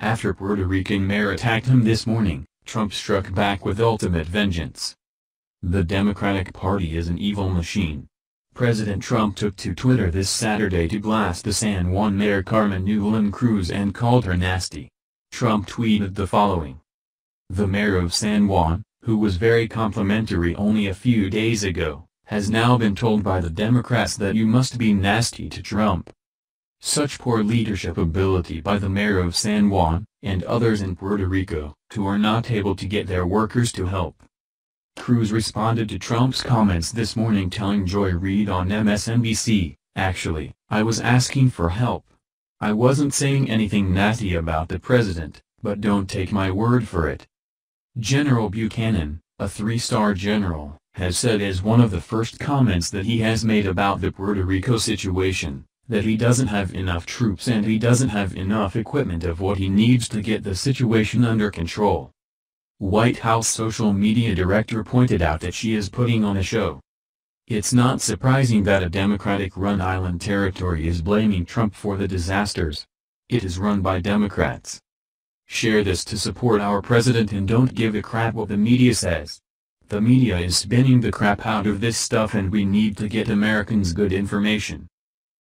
After Puerto Rican mayor attacked him this morning, Trump struck back with ultimate vengeance. The Democratic Party is an evil machine. President Trump took to Twitter this Saturday to blast the San Juan Mayor Carmen Yulín Cruz and called her nasty. Trump tweeted the following. The mayor of San Juan, who was very complimentary only a few days ago, has now been told by the Democrats that you must be nasty to Trump. Such poor leadership ability by the mayor of San Juan, and others in Puerto Rico, who are not able to get their workers to help. Cruz responded to Trump's comments this morning telling Joy Reid on MSNBC, actually, I was asking for help. I wasn't saying anything nasty about the president, but don't take my word for it. General Buchanan, a three-star general, has said as one of the first comments that he has made about the Puerto Rico situation, that he doesn't have enough troops and he doesn't have enough equipment of what he needs to get the situation under control. White House social media director pointed out that she is putting on a show. It's not surprising that a Democratic-run island territory is blaming Trump for the disasters. It is run by Democrats. Share this to support our president and don't give a crap what the media says. The media is spinning the crap out of this stuff and we need to get Americans good information.